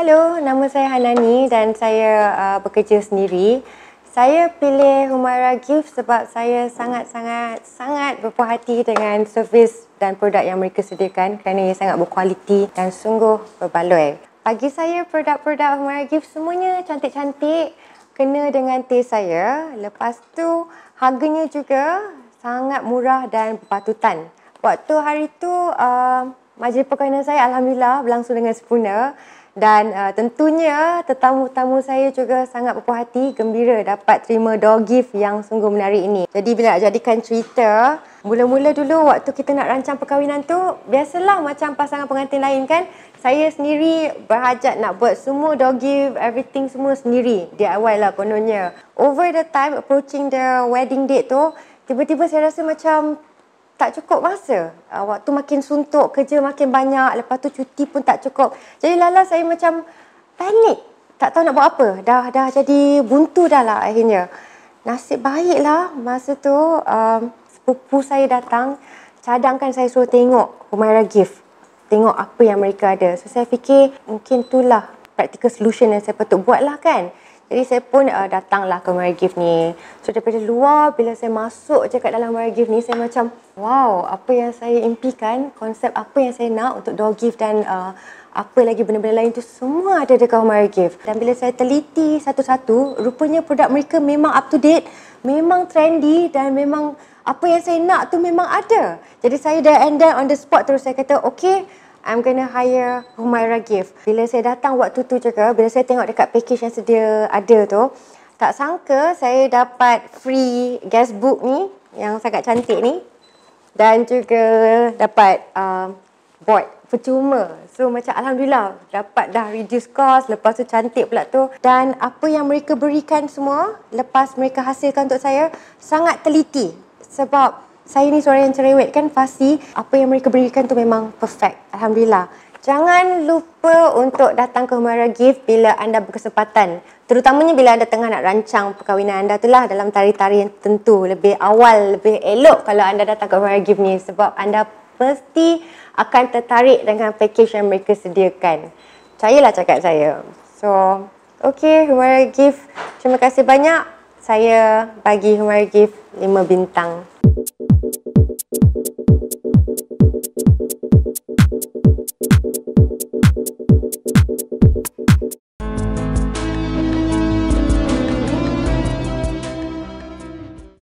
Halo, nama saya Hanani dan saya uh, bekerja sendiri. Saya pilih Humaira Gift sebab saya sangat-sangat sangat berpuas hati dengan servis dan produk yang mereka sediakan kerana ia sangat berkualiti dan sungguh berbaloi. Bagi saya produk-produk Humaira Gift semuanya cantik-cantik, kena dengan taste saya. Lepas tu harganya juga sangat murah dan berpatutan. Waktu hari tu uh, majlis perkahwinan saya alhamdulillah berlangsung dengan sempurna dan uh, tentunya tetamu-tetamu saya juga sangat berpuas hati, gembira dapat terima door gift yang sungguh menarik ini. Jadi bila nak jadikan cerita, mula-mula dulu waktu kita nak rancang perkahwinan tu, biasalah macam pasangan pengantin lain kan, saya sendiri berhajat nak buat semua door gift, everything semua sendiri. DIY lah kononnya. Over the time approaching the wedding date tu, tiba-tiba saya rasa macam tak cukup masa. Uh, waktu makin suntuk, kerja makin banyak, lepas tu cuti pun tak cukup. Jadi lala saya macam panik. Tak tahu nak buat apa. Dah dah jadi buntu dah lah akhirnya. Nasib baiklah masa tu um, sepupu saya datang cadangkan saya suruh tengok Humaira Gift. Tengok apa yang mereka ada. So saya fikir mungkin itulah practical solution yang saya patut buat lah kan. Jadi saya pun uh, datanglah ke Mary Gift ni. So daripada luar bila saya masuk je kat dalam Mary Gift ni saya macam wow apa yang saya impikan, konsep apa yang saya nak untuk door gift dan uh, apa lagi benda-benda lain tu semua ada dekat Mary Gift. Dan bila saya teliti satu-satu, rupanya produk mereka memang up to date, memang trendy dan memang apa yang saya nak tu memang ada. Jadi saya dah then on the spot terus saya kata okay I'm gonna hire Humaira Gift. Bila saya datang waktu tu juga, bila saya tengok dekat package yang sedia ada tu, tak sangka saya dapat free guestbook ni yang sangat cantik ni dan juga dapat uh, board percuma. So macam Alhamdulillah dapat dah reduce cost, lepas tu cantik pula tu. Dan apa yang mereka berikan semua lepas mereka hasilkan untuk saya sangat teliti. Sebab saya ni seorang yang cerewet kan fasi. Apa yang mereka berikan tu memang perfect. Alhamdulillah. Jangan lupa untuk datang ke Humara Gift bila anda berkesempatan. Terutamanya bila anda tengah nak rancang perkahwinan anda tu lah dalam tari-tari yang tentu lebih awal lebih elok kalau anda datang ke Humara Gift ni. Sebab anda pasti akan tertarik dengan package yang mereka sediakan. Percayalah cakap saya. So okay Humara Gift. Terima kasih banyak. Saya bagi Humara Gift 5 bintang